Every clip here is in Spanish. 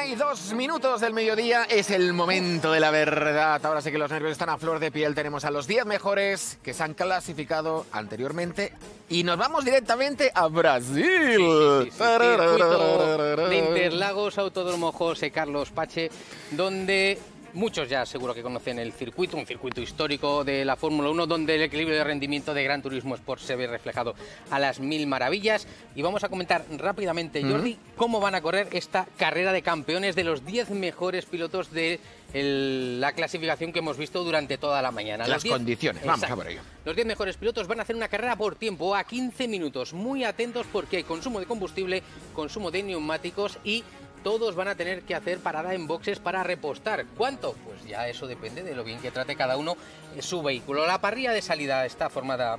Una y dos minutos del mediodía es el momento de la verdad. Ahora sí que los nervios están a flor de piel. Tenemos a los 10 mejores que se han clasificado anteriormente y nos vamos directamente a Brasil. Sí, sí, sí, de Interlagos, Autódromo José Carlos Pache, donde Muchos ya seguro que conocen el circuito, un circuito histórico de la Fórmula 1, donde el equilibrio de rendimiento de Gran Turismo Sport se ve reflejado a las mil maravillas. Y vamos a comentar rápidamente, Jordi, cómo van a correr esta carrera de campeones de los 10 mejores pilotos de el- la clasificación que hemos visto durante toda la mañana. Las Los 10 condiciones, vamos a por ello. Los 10 mejores pilotos van a hacer una carrera por tiempo a 15 minutos. Muy atentos porque hay consumo de combustible, consumo de neumáticos y todos van a tener que hacer parada en boxes para repostar. ¿Cuánto? Pues ya eso depende de lo bien que trate cada uno eh, su vehículo. La parrilla de salida está formada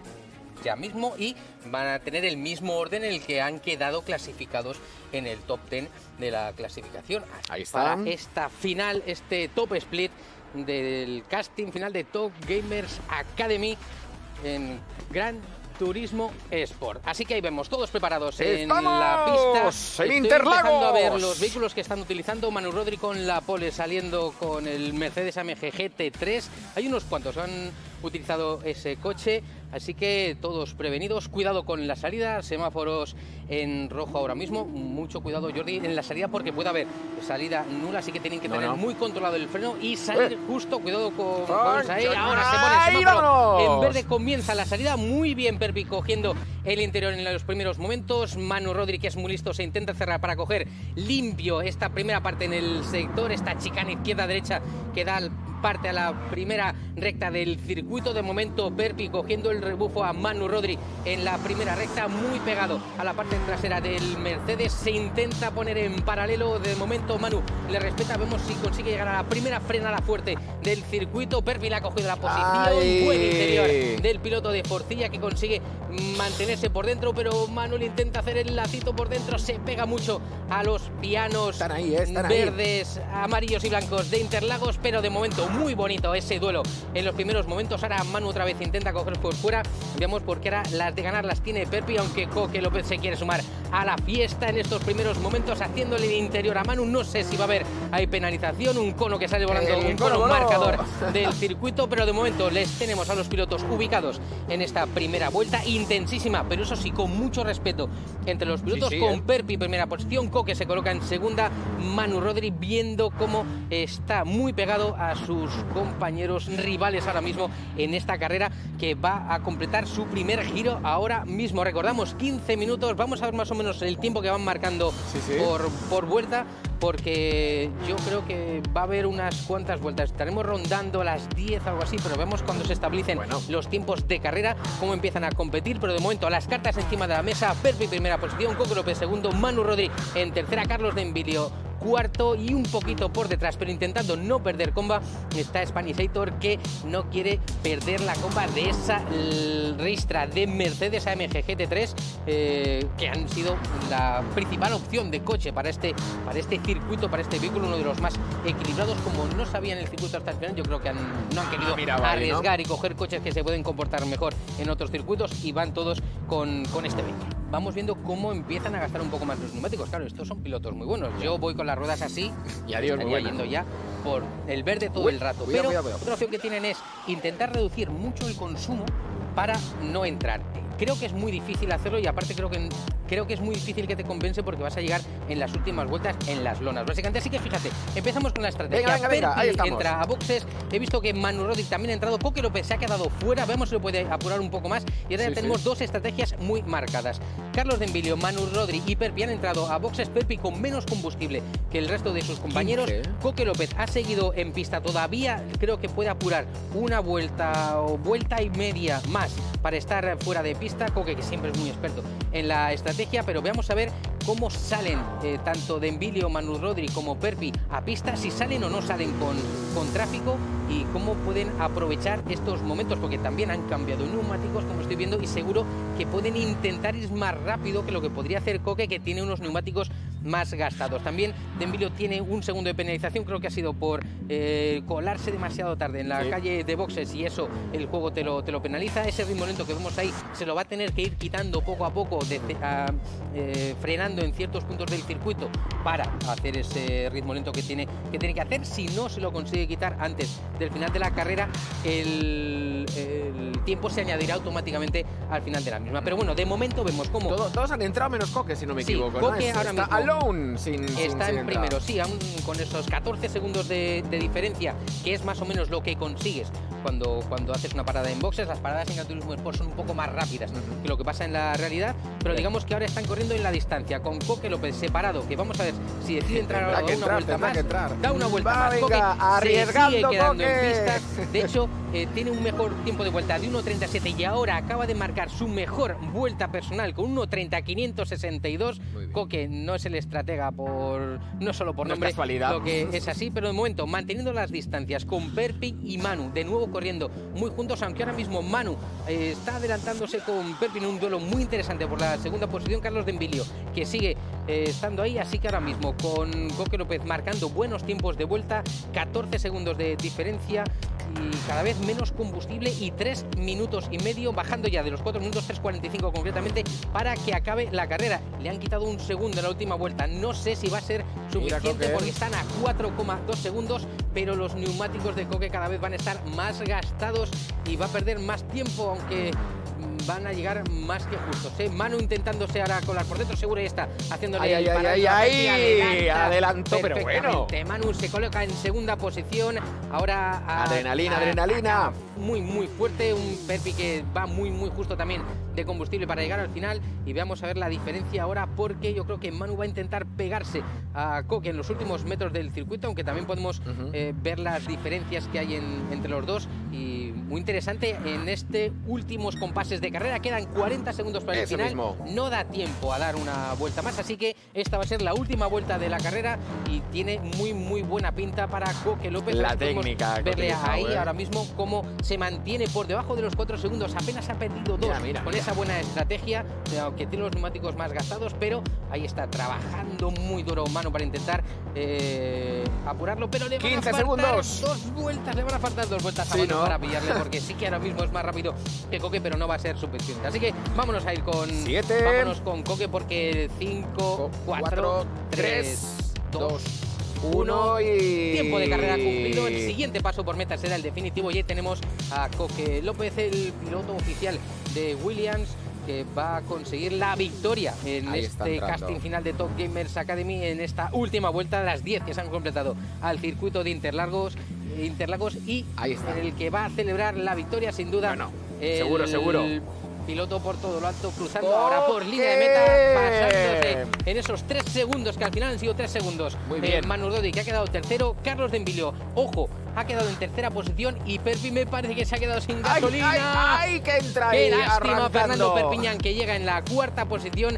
ya mismo y van a tener el mismo orden en el que han quedado clasificados en el top 10 de la clasificación. Así Ahí para están. esta final, este top split del casting final de Top Gamers Academy en Gran Turismo Sport. Así que ahí vemos, todos preparados en la pista. ¡En Interlagos! a ver los vehículos que están utilizando. Manu Rodri con la pole saliendo con el Mercedes AMG GT3. Hay unos cuantos que han utilizado ese coche, así que todos prevenidos. Cuidado con la salida, semáforos en rojo ahora mismo. Mucho cuidado, Jordi, en la salida porque puede haber salida nula, así que tienen que No, tener no. muy controlado el freno y salir Eh. justo. Cuidado con, con ahí. Ahora se pone el semáforo en verde comienza la salida. Muy bien Perpi cogiendo el interior en los primeros momentos. Manu Rodri, que es muy listo, se intenta cerrar para coger limpio esta primera parte en el sector. Esta chicana izquierda-derecha que da parte a la primera recta del circuito. De momento Perpi cogiendo el rebufo a Manu Rodri en la primera recta, muy pegado a la parte trasera del Mercedes. Se intenta poner en paralelo. De momento Manu le respeta. Vemos si consigue llegar a la primera frenada fuerte del circuito. Perpi le ha cogido la posición. Ay. Buen interior del piloto de Forcilla que consigue mantenerse por dentro, pero Manuel intenta hacer el lacito por dentro, se pega mucho a los pianos Están ahí, eh, ahí. verdes, amarillos y blancos de Interlagos, pero de momento muy bonito ese duelo en los primeros momentos. Ahora Manu otra vez intenta coger por fuera, veamos porque ahora las de ganar las tiene Perpi, aunque Coque López se quiere sumar a la fiesta en estos primeros momentos, haciéndole el interior a Manu. No sé si va a haber hay penalización, un cono que sale volando, un cono. marcador del circuito, pero de momento les tenemos a los pilotos ubicados en esta primera vuelta intensísima, pero eso sí, con mucho respeto entre los pilotos, sí, con ¿eh? Perpi primera posición, Coque se coloca en segunda, Manu Rodri viendo cómo está muy pegado a sus compañeros rivales ahora mismo en esta carrera que va a completar su primer giro ahora mismo. Recordamos 15 minutos, vamos a ver más o menos el tiempo que van marcando sí. por, por vuelta porque yo creo que va a haber unas cuantas vueltas. Estaremos rondando las 10 algo así, pero vemos cuando se establecen Bueno. los tiempos de carrera, cómo empiezan a competir, pero de momento las cartas encima de la mesa, Perpi primera posición, Coco López segundo, Manu Rodri en tercera, Carlos de Envilio cuarto y un poquito por detrás, pero intentando no perder comba, está Spanisator que no quiere perder la comba de esa ristra de Mercedes AMG GT3 eh, que han sido la principal opción de coche para este, para este circuito, para este vehículo, uno de los más equilibrados, como no sabían el circuito hasta el final, yo creo que han- no han querido Ah, ¿no? arriesgar y coger coches que se pueden comportar mejor en otros circuitos y van todos con, con este vehículo. Vamos viendo cómo empiezan a gastar un poco más los neumáticos. Claro, estos son pilotos muy buenos. Yo voy con las ruedas así Y adiós, estaría yendo ya por el verde todo Uy, el rato. cuidado, Pero cuidado, cuidado. otra opción que tienen es intentar reducir mucho el consumo para no entrar. Creo que es muy difícil hacerlo y aparte creo que creo que es muy difícil que te compense porque vas a llegar en las últimas vueltas en las lonas. Básicamente, así que fíjate, empezamos con la estrategia. Venga, venga, venga, ahí estamos. entra a boxes. He visto que Manu Rodríguez también ha entrado. Coque López se ha quedado fuera. Vemos si lo puede apurar un poco más. Y ahora Sí, ya tenemos sí. dos estrategias muy marcadas. Carlos de Envilio, Manu Rodri y Perpi han entrado a boxes. Perpi con menos combustible que el resto de sus compañeros. 15. Coque López ha seguido en pista todavía. Creo que puede apurar una vuelta o vuelta y media más para estar fuera de pista. Coque, que siempre es muy experto en la estrategia, pero veamos a ver cómo salen eh, tanto de Envilio, Manu Rodri como Perpi a pista, si salen o no salen con, con tráfico y cómo pueden aprovechar estos momentos, porque también han cambiado neumáticos, como estoy viendo, y seguro que pueden intentar ir más rápido que lo que podría hacer Coque, que tiene unos neumáticos más gastados. También Dembilio tiene un segundo de penalización, creo que ha sido por eh, colarse demasiado tarde en la calle de boxes y eso el juego te lo, te lo penaliza. Ese ritmo lento que vemos ahí se lo va a tener que ir quitando poco a poco, eh, frenando en ciertos puntos del circuito para hacer ese ritmo lento que tiene, que tiene que hacer. Si no se lo consigue quitar antes del final de la carrera, el, tiempo se añadirá automáticamente al final de la misma. Pero bueno, de momento vemos cómo... todos han entrado menos Coque, si no me equivoco. Coque ahora está alone sin, Está en primero, sí, aún con esos 14 segundos de, diferencia, que es más o menos lo que consigues cuando, cuando haces una parada en boxes. Las paradas en Turismo Sport son un poco más rápidas que lo que pasa en la realidad, pero digamos que ahora están corriendo en la distancia, con Coque López separado, que vamos a ver si decide entrar ahora da una vuelta más. Da una vuelta más. Coque arriesgando, sigue quedando en pistas. De hecho, eh, tiene un mejor tiempo de vuelta de 1.37 y ahora acaba de marcar su mejor vuelta personal con 1.30.562. Coque no es el estratega por no solo por nombre, lo que es así, pero de momento manteniendo las distancias con Perpi y Manu, de nuevo corriendo muy juntos, aunque ahora mismo Manu eh, está adelantándose con Perpi en un duelo muy interesante por la segunda posición, Carlos Embilio, que sigue eh, estando ahí, así que ahora mismo con Coque López marcando buenos tiempos de vuelta, 14 segundos de diferencia y cada vez menos combustible y 3 minutos y medio, bajando ya de los 4 minutos 3.45 concretamente para que acabe la carrera. Le han quitado un segundo en la última vuelta. No sé si va a ser suficiente porque están a 4,2 segundos, pero los neumáticos de Coque cada vez van a estar más gastados y va a perder más tiempo, aunque van a llegar más que justos. ¿eh? Manu intentándose ahora colar por dentro, seguro está haciéndole ahí, ahí, ahí, ahí, adelantó, pero bueno. Manu se coloca en segunda posición, ahora... adrenalina, adrenalina. muy, muy fuerte, un Perpi que va muy, muy justo también de combustible para llegar al final y veamos a ver la diferencia ahora porque yo creo que Manu va a intentar pegarse a Coque en los últimos metros del circuito, aunque también podemos eh, ver las diferencias que hay entre los dos y muy interesante en este últimos compases de carrera, quedan 40 segundos para el final, no da tiempo a dar una vuelta más, así que esta va a ser la última vuelta de la carrera y tiene muy muy buena pinta para Coque López. La técnica. Verle ahí ¿eh? ahora mismo cómo se mantiene por debajo de los 4 segundos, apenas ha perdido dos mira, esa buena estrategia, aunque tiene los neumáticos más gastados, pero ahí está trabajando muy duro mano para intentar eh, apurarlo, pero le van a faltar segundos. dos vueltas, le van a faltar dos vueltas a mano para pillarle, porque sí que ahora mismo es más rápido que Coque, pero no va a ser suficiente. Así que vámonos a ir con Siete. vámonos con Coque porque 5, 4, 3, 2 1 y tiempo de carrera cumplido. El siguiente paso por meta será el definitivo y ahí tenemos a Coque López, el piloto oficial de Williams que va a conseguir la victoria en este casting final de Top Gamers Academy en esta última vuelta de las 10 que se han completado al circuito de Interlagos, Interlagos y en el que va a celebrar la victoria sin duda. seguro, seguro piloto por todo lo alto, cruzando ahora por línea de meta, pasándose en esos tres segundos, que al final han sido tres segundos. Muy eh, bien. Manu Dodi, que ha quedado tercero, Carlos Embilio, ojo, ha quedado en tercera posición y Perpi me parece que se ha quedado sin gasolina. ¡Ay, ay, que entra Qué lástima, Fernando Perpiñán, que llega en la cuarta posición.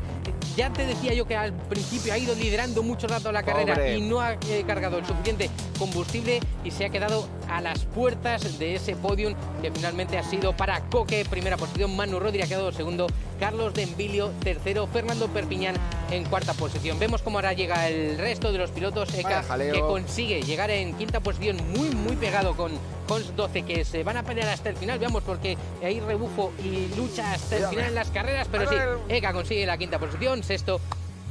Ya te decía yo que al principio ha ido liderando mucho rato la carrera y no ha eh, cargado el suficiente combustible y se ha quedado a las puertas de ese podium que finalmente ha sido para Coque, primera posición, Manu Rodríguez ha quedado segundo, Carlos Embilio tercero, Fernando Perpiñán en cuarta posición. Vemos cómo ahora llega el resto de los pilotos. ECA que consigue llegar en quinta posición muy muy pegado con Cons 12 que se van a pelear hasta el final, veamos porque hay rebufo y lucha hasta el final en las carreras, pero sí, Eka consigue la quinta posición, sexto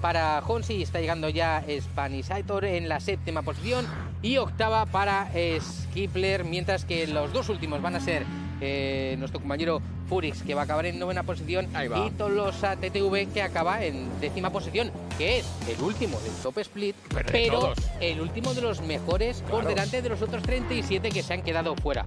para Honsi, está llegando ya Spanisator en la séptima posición y octava para Skipler, mientras que los dos últimos van a ser eh, nuestro compañero Furix, que va a acabar en novena posición, y Tolosa TTV, que acaba en décima posición, que es el último del top split, pero, el último de los mejores por delante de los otros 37 que se han quedado fuera.